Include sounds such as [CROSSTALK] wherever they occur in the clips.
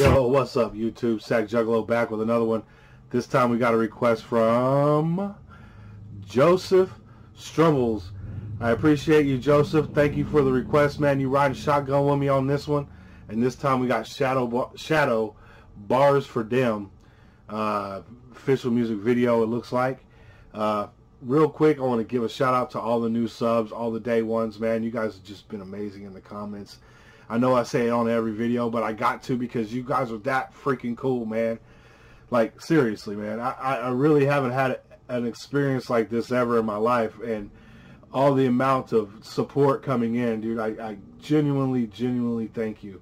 Yo, what's up, YouTube? Sack Juggalo back with another one. This time we got a request from Joseph Strumbles. I appreciate you, Joseph. Thank you for the request, man. You riding shotgun with me on this one. And this time we got Shadow Shadow Bars for Them. Uh, official music video, it looks like. Uh, real quick, I want to give a shout out to all the new subs, all the day ones, man. You guys have just been amazing in the comments. I know I say it on every video, but I got to because you guys are that freaking cool, man. Like, seriously, man. I, I really haven't had an experience like this ever in my life. And all the amount of support coming in, dude, I, I genuinely, genuinely thank you.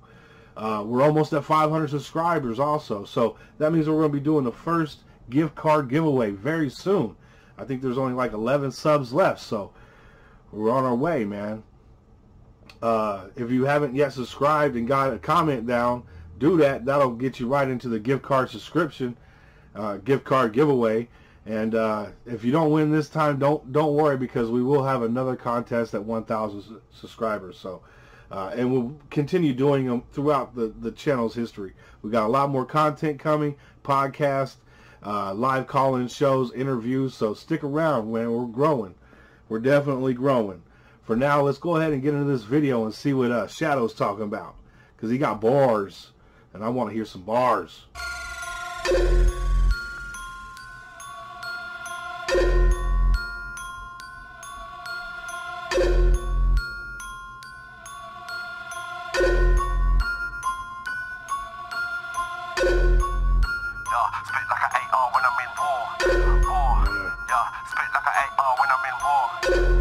Uh, we're almost at 500 subscribers also. So that means we're going to be doing the first gift card giveaway very soon. I think there's only like 11 subs left. So we're on our way, man. Uh, if you haven't yet subscribed and got a comment down, do that. That'll get you right into the gift card subscription, uh, gift card giveaway. And uh, if you don't win this time, don't don't worry because we will have another contest at 1,000 subscribers. So, uh, and we'll continue doing them throughout the the channel's history. We got a lot more content coming, podcast, uh, live call-in shows, interviews. So stick around, man. We're growing. We're definitely growing for now, let's go ahead and get into this video and see what uh, Shadow's talking about. Because he got bars, and I want to hear some bars.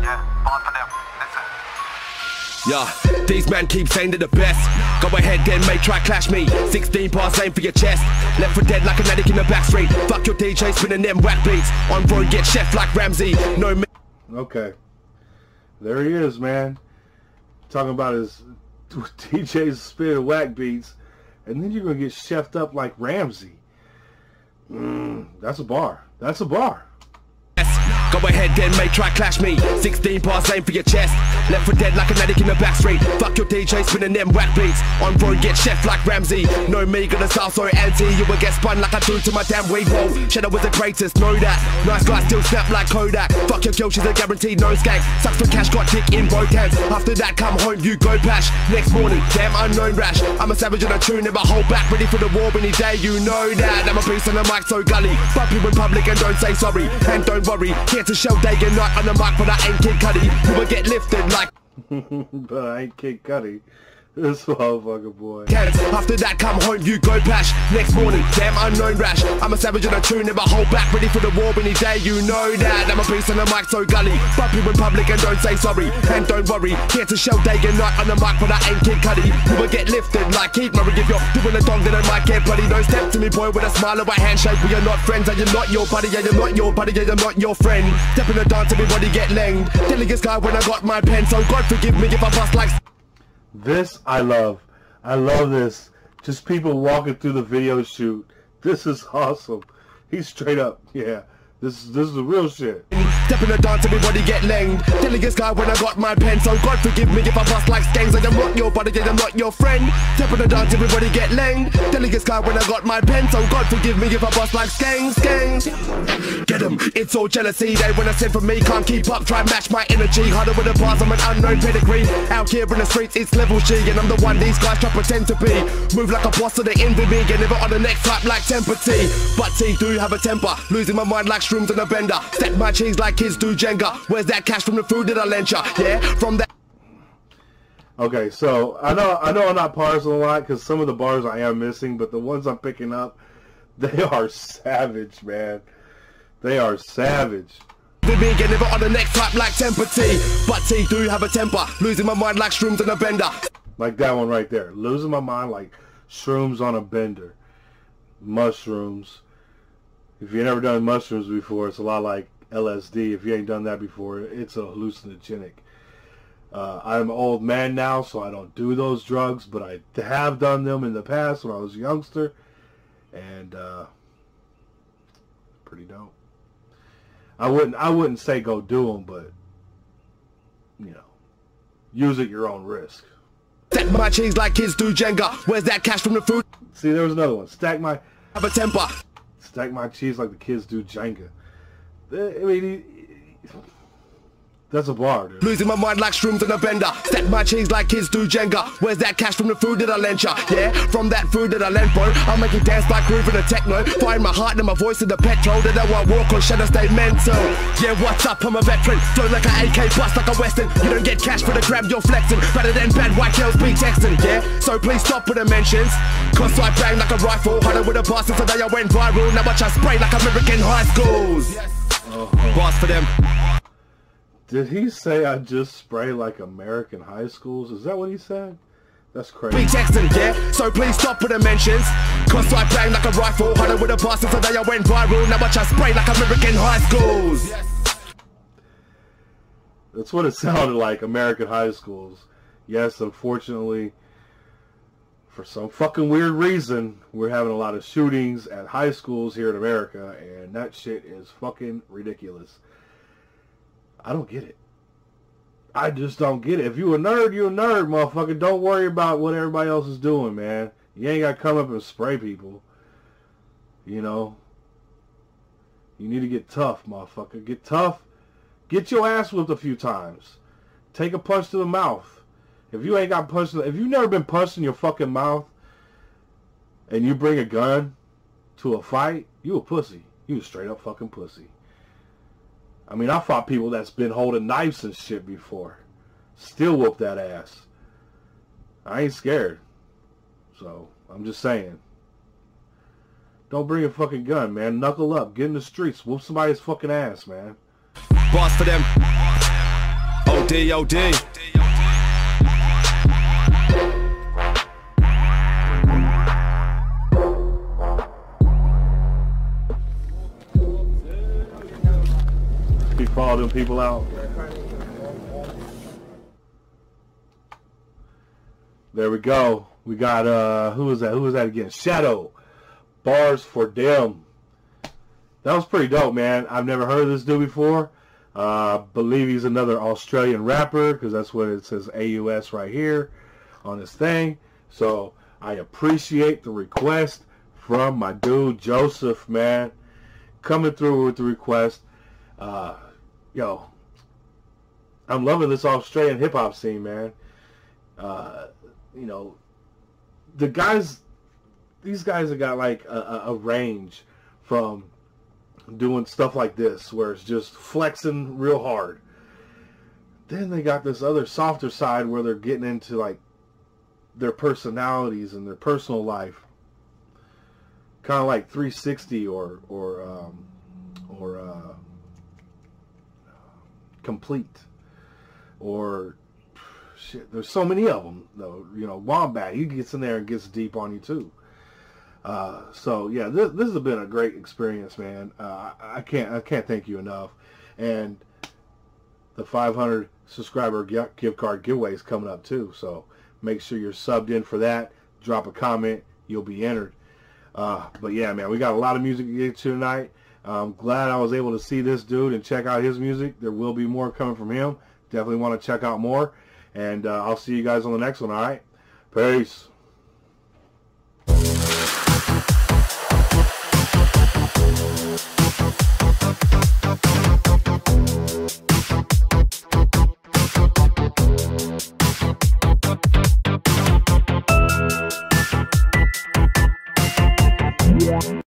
Yeah, these men keep saying they're the best. Go ahead then, mate, try clash me. 16 pass aim for your chest. Left for dead like an addict in the back street. Fuck your DJ spinning them whack beats. On road, get chef like Ramsay. No. Okay. There he is, man. Talking about his [LAUGHS] DJ's spinning whack beats. And then you're to get chefed up like Ramsay. Mm, that's a bar. That's a bar. Go ahead then, mate, try clash me. 16 bars aim for your chest. Left for dead like an addict in the back street. Fuck your DJ spinning them whack beats. On road, get chef like Ramsay. No me, gonna style, sorry, anti. You will get spun like I do to my damn weed wolf. Shadow was the greatest, know that. Nice guy still snap like Kodak. Fuck your girl, she's a guaranteed no skank. Sucks for cash, got dick in both hands. After that, come home, you go bash. Next morning, damn unknown rash. I'm a savage on a tune, never hold back. Ready for the war any day, you know that. I'm a beast on the mic, so gully. Bump you in public and don't say sorry. And don't worry, here to show day and night on the mic, but I ain't Kid Cudi. You will get lifted like. [LAUGHS] but I ain't Kid Cudi. This motherfucker boy. After that, come home, you go bash. Next morning, damn unknown rash. I'm a savage on a tune, never hold back. Ready for the war any day, you know that. I'm a beast on the mic, so gully. Bump you in public and don't say sorry. And don't worry, here to show day and night on the mic, but I ain't Kid Cudi. You will get lifted like Keith Murray. You're doing a dong, then I might get buddy. Don't step to me, boy, with a smile or a handshake. We are not friends, and you're not your buddy. Yeah, you're not your buddy, yeah, you're not your friend. Step in the dance, everybody get langed. Telling this guy when I got my pen, so God forgive me if I bust like. This I love. I love this. Just people walking through the video shoot. This is awesome. He's straight up. Yeah. This is this is the real shit. Step in the dance, everybody get langed. Telling this guy when I got my pen, so God forgive me if I bust like skanks. I am not your buddy, I am not your friend. Step in the dance, everybody get langed. Telling this guy when I got my pen, so God forgive me if I bust like skanks, skanks. Get him, it's all jealousy. They I send for me, can't keep up, try and match my energy. Harder with the bars, I'm an unknown pedigree. Out here in the streets, it's level G, and I'm the one these guys try pretend to be. Move like a boss, so they envy me, get never on the next type like Tempa T. But T do have a temper, losing my mind like shrooms in a bender. Stack my cheese like kids do Jenga. Where's that cash from the food that I lent ya? Yeah, from that. Okay, so I know I know I'm not parsing a lot because some of the bars I am missing, but the ones I'm picking up, [LAUGHS] they are savage, man. They are savage. And never on the next type like Tempa T. But T do have a temper, losing my mind like shrooms on a bender. Like that one right there, losing my mind like shrooms on a bender. Mushrooms. If you've never done mushrooms before, it's a lot like LSD. If you ain't done that before, it's a hallucinogenic. Uh, I'm an old man now, so I don't do those drugs, but I have done them in the past when I was a youngster, and uh, pretty dope. I wouldn't I wouldn't say go do them, but you know, use at your own risk. Stack my cheese like kids do Jenga. Where's that cash from the food? See, there was another one. Stack my Have a temper. stack my cheese like the kids do Jenga. I mean, he, that's a bar, dude. Losing my mind like shrooms in a bender. Stack my cheese like kids do Jenga. Where's that cash from the food that I lent ya? Yeah, from that food that I lent, bro. I'll make you dance like groove in the techno. Find my heart and my voice in the petrol. That I won't walk on shadow stay mental. Yeah, what's up? I'm a veteran. Flow like an AK, bust like a Western. You don't get cash for the grab, you're flexing. Better than bad white girls be texting. Yeah, so please stop with the mentions. Cause I bang like a rifle. Harder with a bastard today I went viral. Now watch I spray like American high schools. Boss for them. Did he say I just spray like American high schools? Is that what he said? That's crazy. Be texting, yeah? So please stop with the mentions. Cause I bang like a rifle. Harder with a bastard today I went viral. Now watch I spray like American high schools. That's what it [LAUGHS] sounded like, American high schools. Yes, unfortunately, for some fucking weird reason, we're having a lot of shootings at high schools here in America, and that shit is fucking ridiculous. I don't get it. I just don't get it. If you a nerd, you a nerd, motherfucker. Don't worry about what everybody else is doing, man. You ain't got to come up and spray people. You know? You need to get tough, motherfucker. Get tough. Get your ass whipped a few times. Take a punch to the mouth. If you ain't got punched, if you've never been punched in your fucking mouth, and you bring a gun to a fight, you a pussy. You a straight up fucking pussy. I mean, I fought people that's been holding knives and shit before. Still whoop that ass. I ain't scared. So, I'm just saying. Don't bring a fucking gun, man. Knuckle up. Get in the streets. Whoop somebody's fucking ass, man. Boss for them. OD, Followed them people out. There we go. We got uh who was that? Who was that again? Shadow. Bars for them. That was pretty dope, man. I've never heard this dude before. Uh believe he's another Australian rapper because that's what it says AUS right here on his thing. So I appreciate the request from my dude Joseph, man. Coming through with the request. Uh yo, I'm loving this Australian hip hop scene, man. Uh, you know, the guys, these guys have got like a, a, range from doing stuff like this, where it's just flexing real hard. Then they got this other softer side where they're getting into like their personalities and their personal life, kind of like 360 or or um, or uh, complete. Or shit there's so many of them though you know wombat he gets in there and gets deep on you too. Uh, so yeah this, this has been a great experience man. Uh, I, can't i can't thank you enough. And the 500 subscriber gift card giveaway is coming up too. So make sure you're subbed in for that. Drop a comment. You'll be entered. Uh, but yeah man we got a lot of music to get to tonight I'm glad I was able to see this dude and check out his music. There will be more coming from him. Definitely want to check out more. And uh, I'll see you guys on the next one, all right? Peace.